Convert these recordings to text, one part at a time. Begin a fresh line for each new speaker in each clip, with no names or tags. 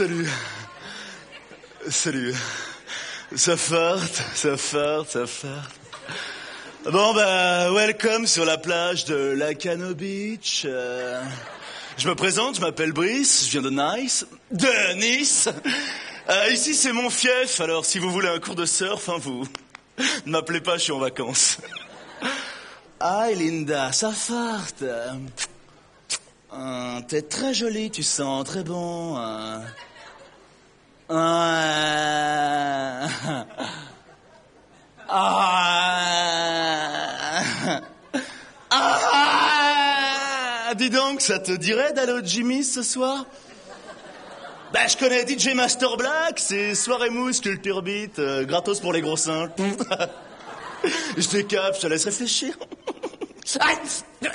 Salut. Salut. Ça farte, ça farte, ça farte. Bon, bah, welcome sur la plage de Lacano Beach. Euh, je me présente, je m'appelle Brice, je viens de Nice. De Nice Euh, Ici, c'est mon fief, alors si vous voulez un cours de surf, hein, vous ne m'appelez pas, je suis en vacances. Aïe, Linda, ça farte. Euh, T'es très jolie, tu sens très bon. euh. Ah. Ah. Ah. Dis donc, ça te dirait d'aller au Jimmy ce soir? Bah, je connais DJ Master Black, c'est soirée mousse, culture beat, euh, gratos pour les gros seins. je décape, je te laisse réfléchir. Aïe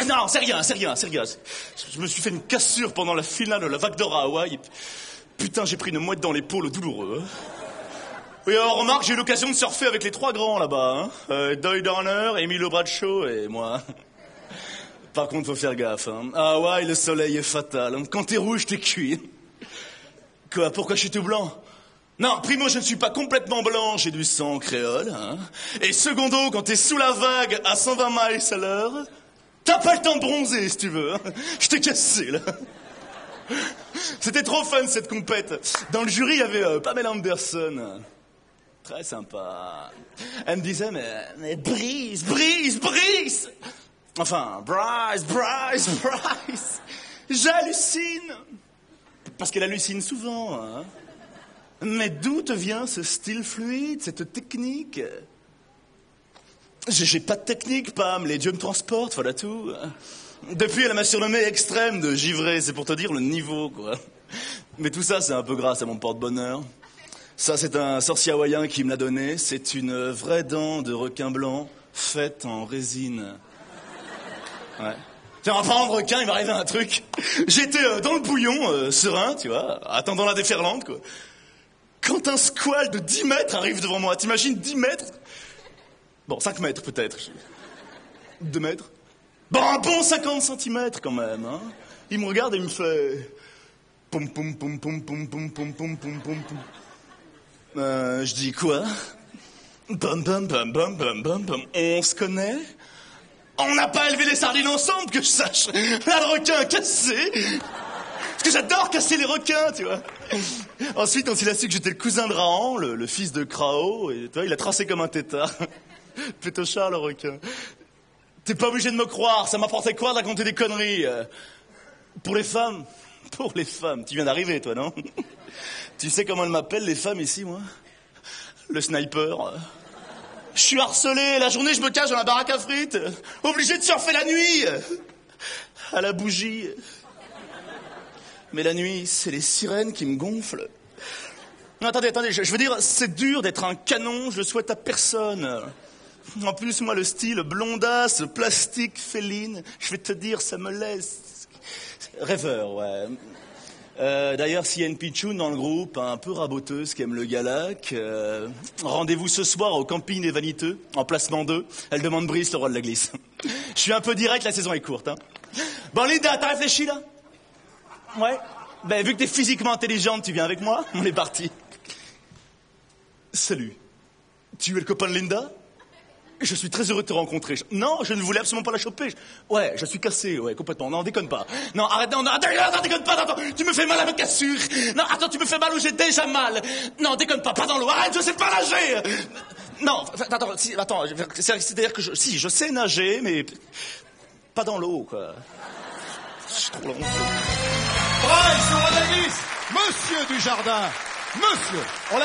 non, c'est rien, c'est rien, c'est rien. Je me suis fait une cassure pendant la finale de la vague d'or à. Putain, j'ai pris une mouette dans l'épaule douloureux. Oui, alors remarque, j'ai eu l'occasion de surfer avec les trois grands là-bas. Hein. Euh, Doyle Dorner, Emilio Bradshaw et moi. Par contre, faut faire gaffe. Hein. À Hawaï, le soleil est fatal. Quand t'es rouge, t'es cuit. Quoi, pourquoi je suis tout blanc? Non, primo, je ne suis pas complètement blanc, j'ai du sang créole. Hein. Et secondo, quand t'es sous la vague à 120 miles à l'heure, t'as pas le temps de bronzer, si tu veux. hein. Je t'ai cassé, là. C'était trop fun, cette compète. Dans le jury, il y avait euh, Pamela Anderson. Très sympa. Elle me disait, mais, mais Brice, Brice, Brice Enfin, Bryce, Bryce, Bryce J'hallucine Parce qu'elle hallucine souvent, hein. Mais d'où te vient ce style fluide, cette technique? J'ai pas de technique, Pam. Les dieux me transportent, voilà tout. Depuis, elle m'a surnommé extrême de givré. C'est pour te dire le niveau, quoi. Mais tout ça, c'est un peu grâce à mon porte-bonheur. Ça, c'est un sorcier hawaïen qui me l'a donné. C'est une vraie dent de requin blanc faite en résine. Ouais. Tiens, en parlant de requin, il m'arrivait un truc. J'étais euh, dans le bouillon, euh, serein, tu vois, attendant la déferlante, quoi. Quand un squal de 10 mètres arrive devant moi, t'imagines 10 mètres? Bon, 5 mètres peut-être. 2 mètres Bon, bon 50 centimètres quand même, hein. Il me regarde et il me fait... Poum, poum, poum, poum, poum, poum, poum, poum, poum, poum. Euh, je dis quoi Bum, bum, bum, bum, bum, bum, bum. On se connaît On n'a pas élevé les sardines ensemble, que je sache. Là, le requin cassé. Parce que j'adore casser les requins, tu vois. Ensuite, quand il a su que j'étais le cousin de Rahan, le, fils de Krao, et, tu vois, il a tracé comme un tétard. Plutôt cher, le requin. T'es pas obligé de me croire, ça m'apportait quoi de raconter des conneries euh, Pour les femmes? Pour les femmes. Tu viens d'arriver, toi, non? Tu sais comment elles m'appellent, les femmes, ici, moi? Le sniper. Je suis harcelé, la journée, je me cache dans la baraque à frites. Obligé de surfer la nuit. À la bougie. Mais la nuit, c'est les sirènes qui me gonflent. Non, attendez, attendez, je, je veux dire, c'est dur d'être un canon, je le souhaite à personne. En plus, moi, le style blondasse, plastique, féline, je vais te dire, ça me laisse. Rêveur, ouais. Euh, D'ailleurs, s'il y a une dans le groupe, un peu raboteuse, qui aime le galac, euh, rendez-vous ce soir au camping des Vaniteux, en placement 2. Elle demande Brice, le roi de la glisse. Je suis un peu direct, la saison est courte. Hein. Bon, Linda, t'as réfléchi, là? Ouais. Ben, vu que t'es physiquement intelligente, tu viens avec moi? On est parti. Salut. Tu es le copain de Linda? Je suis très heureux de te rencontrer. Non, je ne voulais absolument pas la choper. Ouais, je suis cassé, ouais, complètement. Non, déconne pas. Non, arrête, non, non, attends, attends, déconne pas, attends, tu me fais mal à ma cassure. Non, attends, tu me fais mal où j'ai déjà mal. Non, déconne pas, pas dans l'eau, arrête, je sais pas nager. Non, attends, si, attends, c'est- c'est-à-dire que je, si, je sais nager, mais pas dans l'eau, quoi. Suis trop long.
Bryce, le roi de la glisse Monsieur du jardin Monsieur On